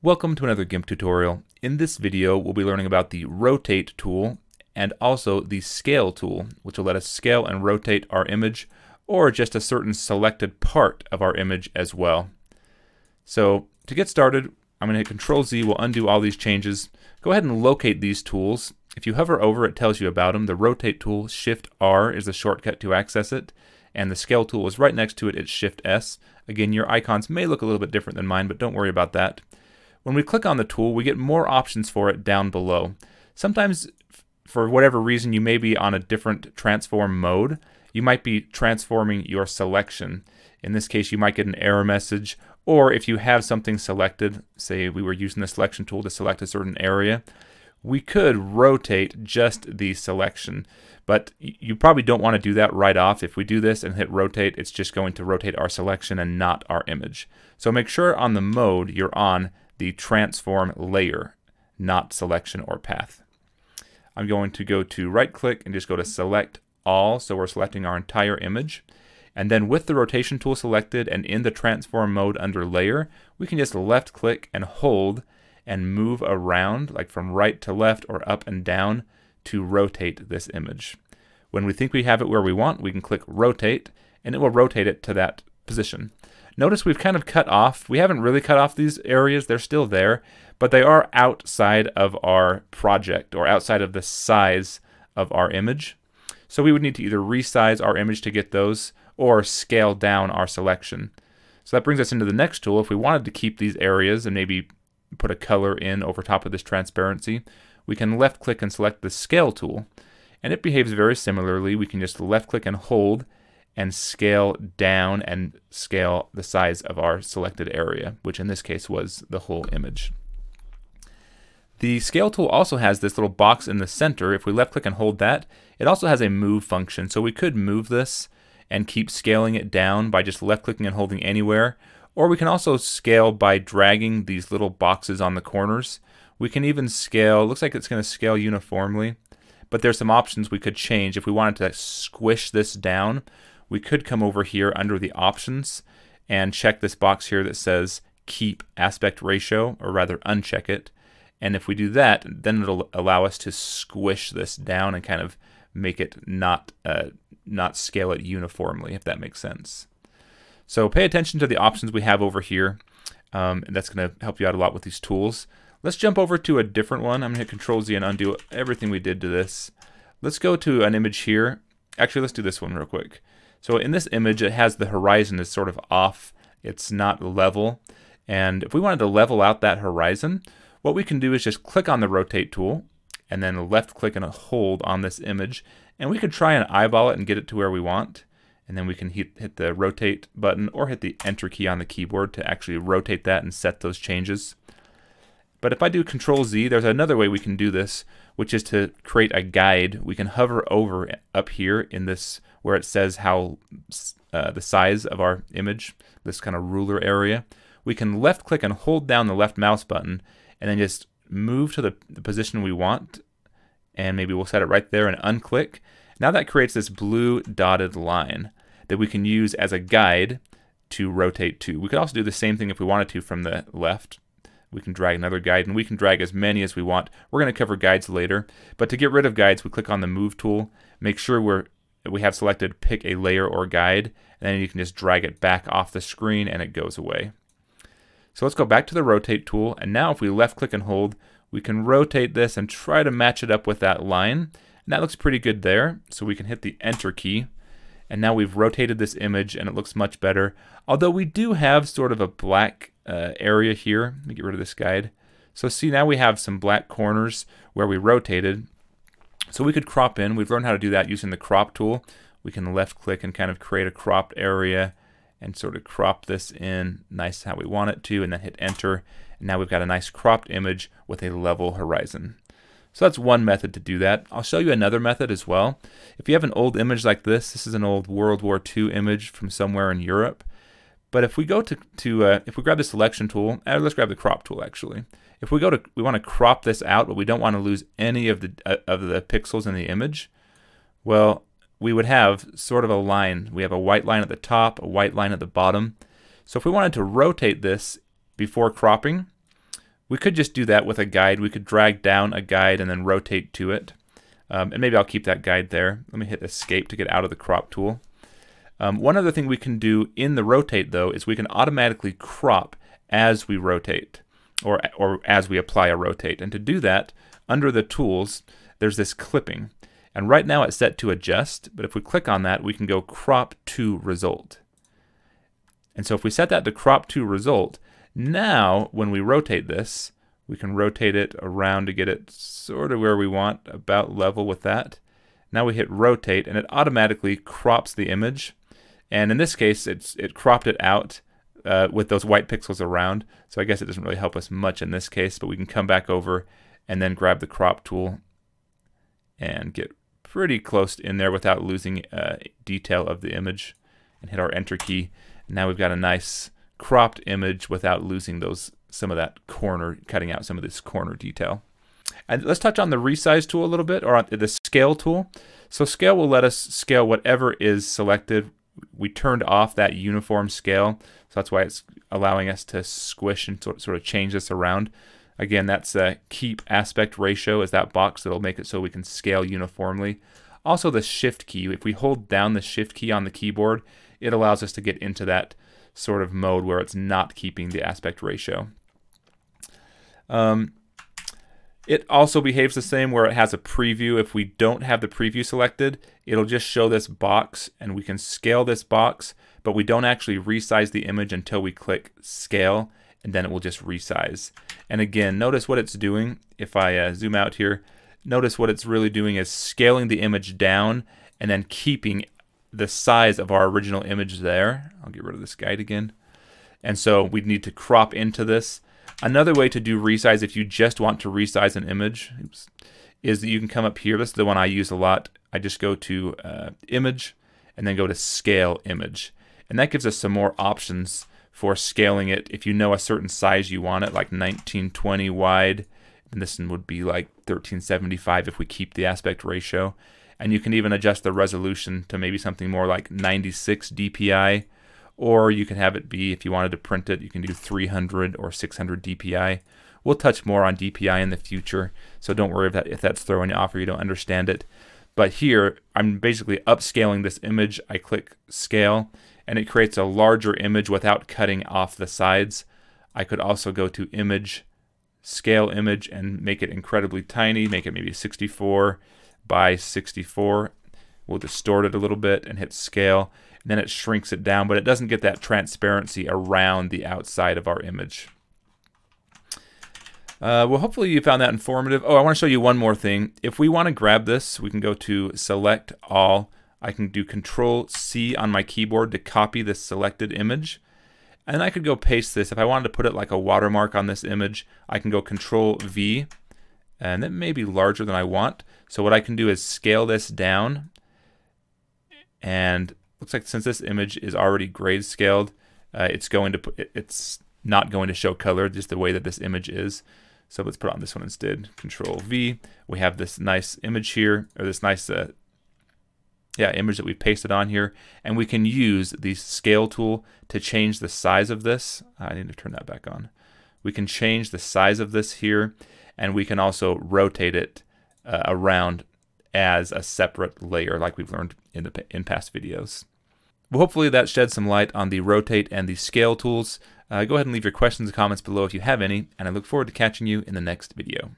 Welcome to another GIMP tutorial. In this video, we'll be learning about the Rotate tool and also the Scale tool, which will let us scale and rotate our image or just a certain selected part of our image as well. So to get started, I'm going to hit Control Z, we'll undo all these changes. Go ahead and locate these tools. If you hover over, it tells you about them. The Rotate tool, Shift R is the shortcut to access it, and the Scale tool is right next to it, it's Shift S. Again, your icons may look a little bit different than mine, but don't worry about that. When we click on the tool, we get more options for it down below. Sometimes, for whatever reason, you may be on a different transform mode. You might be transforming your selection. In this case, you might get an error message, or if you have something selected, say we were using the selection tool to select a certain area, we could rotate just the selection. But you probably don't want to do that right off. If we do this and hit rotate, it's just going to rotate our selection and not our image. So make sure on the mode you're on the transform layer, not selection or path. I'm going to go to right click and just go to select all. So we're selecting our entire image. And then with the rotation tool selected and in the transform mode under layer, we can just left click and hold and move around like from right to left or up and down to rotate this image. When we think we have it where we want, we can click rotate and it will rotate it to that position. Notice we've kind of cut off, we haven't really cut off these areas, they're still there, but they are outside of our project or outside of the size of our image. So we would need to either resize our image to get those or scale down our selection. So that brings us into the next tool. If we wanted to keep these areas and maybe put a color in over top of this transparency, we can left click and select the scale tool. And it behaves very similarly. We can just left click and hold and scale down and scale the size of our selected area, which in this case was the whole image. The scale tool also has this little box in the center. If we left click and hold that, it also has a move function. So we could move this and keep scaling it down by just left clicking and holding anywhere. Or we can also scale by dragging these little boxes on the corners. We can even scale, looks like it's going to scale uniformly, but there's some options we could change. If we wanted to squish this down, we could come over here under the options and check this box here that says keep aspect ratio, or rather uncheck it. And if we do that, then it'll allow us to squish this down and kind of make it not uh, not scale it uniformly, if that makes sense. So pay attention to the options we have over here. Um, and that's going to help you out a lot with these tools. Let's jump over to a different one. I'm going to hit Control Z and undo everything we did to this. Let's go to an image here. Actually, let's do this one real quick. So in this image, it has the horizon is sort of off. It's not level. And if we wanted to level out that horizon, what we can do is just click on the rotate tool and then left click and hold on this image. And we could try and eyeball it and get it to where we want. And then we can hit, hit the rotate button or hit the enter key on the keyboard to actually rotate that and set those changes. But if I do Control Z, there's another way we can do this, which is to create a guide. We can hover over up here in this where it says how uh, the size of our image, this kind of ruler area. We can left click and hold down the left mouse button and then just move to the, the position we want and maybe we'll set it right there and unclick. Now that creates this blue dotted line that we can use as a guide to rotate to. We could also do the same thing if we wanted to from the left. We can drag another guide and we can drag as many as we want. We're going to cover guides later, but to get rid of guides, we click on the move tool, make sure we're we have selected pick a layer or guide, and then you can just drag it back off the screen and it goes away. So let's go back to the rotate tool, and now if we left click and hold, we can rotate this and try to match it up with that line. And that looks pretty good there, so we can hit the enter key. And now we've rotated this image and it looks much better. Although we do have sort of a black uh, area here. Let me get rid of this guide. So see now we have some black corners where we rotated so we could crop in. We've learned how to do that using the crop tool. We can left click and kind of create a cropped area and sort of crop this in nice how we want it to and then hit enter. And now we've got a nice cropped image with a level horizon. So that's one method to do that. I'll show you another method as well. If you have an old image like this, this is an old World War II image from somewhere in Europe. But if we go to, to uh, if we grab the selection tool, uh, let's grab the crop tool actually. If we go to, we want to crop this out, but we don't want to lose any of the uh, of the pixels in the image. Well, we would have sort of a line. We have a white line at the top, a white line at the bottom. So if we wanted to rotate this before cropping, We could just do that with a guide. We could drag down a guide and then rotate to it. Um, and maybe I'll keep that guide there. Let me hit escape to get out of the crop tool. Um, one other thing we can do in the rotate though is we can automatically crop as we rotate or, or as we apply a rotate. And to do that, under the tools, there's this clipping. And right now it's set to adjust, but if we click on that, we can go crop to result. And so if we set that to crop to result, now when we rotate this, we can rotate it around to get it sort of where we want, about level with that. Now we hit rotate and it automatically crops the image. And in this case, it's it cropped it out uh, with those white pixels around. So I guess it doesn't really help us much in this case, but we can come back over and then grab the crop tool and get pretty close in there without losing uh, detail of the image and hit our enter key. And Now we've got a nice cropped image without losing those some of that corner, cutting out some of this corner detail. And let's touch on the resize tool a little bit, or the scale tool. So scale will let us scale whatever is selected. We turned off that uniform scale, so that's why it's allowing us to squish and sort of change this around. Again, that's a keep aspect ratio is that box that'll make it so we can scale uniformly. Also the shift key, if we hold down the shift key on the keyboard, it allows us to get into that sort of mode where it's not keeping the aspect ratio. Um, it also behaves the same where it has a preview. If we don't have the preview selected, it'll just show this box and we can scale this box, but we don't actually resize the image until we click scale and then it will just resize. And again, notice what it's doing. If I uh, zoom out here, notice what it's really doing is scaling the image down and then keeping the size of our original image there. I'll get rid of this guide again. And so we need to crop into this. Another way to do resize if you just want to resize an image oops, is that you can come up here. This is the one I use a lot. I just go to uh, image and then go to scale image. And that gives us some more options for scaling it. If you know a certain size you want it, like 1920 wide, and this one would be like 1375 if we keep the aspect ratio. And you can even adjust the resolution to maybe something more like 96 dpi, or you can have it be, if you wanted to print it, you can do 300 or 600 dpi. We'll touch more on DPI in the future, so don't worry if, that, if that's throwing you off or you don't understand it. But here, I'm basically upscaling this image. I click scale, and it creates a larger image without cutting off the sides. I could also go to image, scale image, and make it incredibly tiny, make it maybe 64 by 64. We'll distort it a little bit and hit scale, and then it shrinks it down, but it doesn't get that transparency around the outside of our image. Uh, well, hopefully you found that informative. Oh, I want to show you one more thing. If we want to grab this, we can go to Select All, I can do Control C on my keyboard to copy this selected image. And I could go paste this. If I wanted to put it like a watermark on this image, I can go Control V, and it may be larger than I want. So what I can do is scale this down, and looks like since this image is already grayscaled, uh, it's going to put, it's not going to show color just the way that this image is. So let's put on this one instead. Control V. We have this nice image here, or this nice uh, yeah, image that we pasted on here. And we can use the scale tool to change the size of this. I need to turn that back on. We can change the size of this here, and we can also rotate it uh, around as a separate layer like we've learned in, the, in past videos. Well, hopefully that sheds some light on the rotate and the scale tools. Uh, go ahead and leave your questions and comments below if you have any, and I look forward to catching you in the next video.